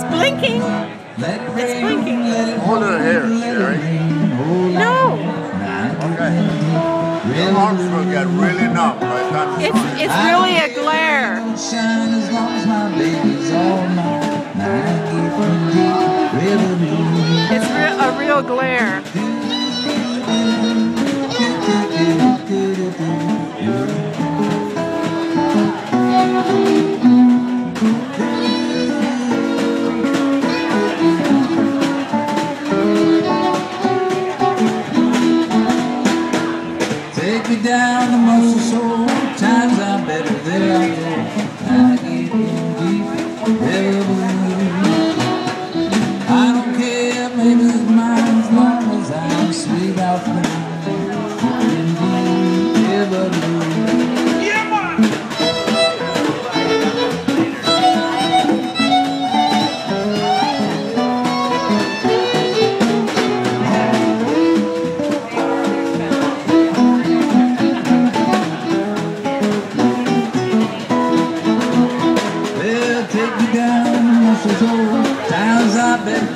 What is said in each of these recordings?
It's blinking. It's blinking. Hold it here, Sherry. No. Okay. Your arms will get really numb by the time it's, it's really a glare. It's re a real glare. me down the most. Sometimes I'm better than I am.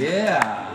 Yeah.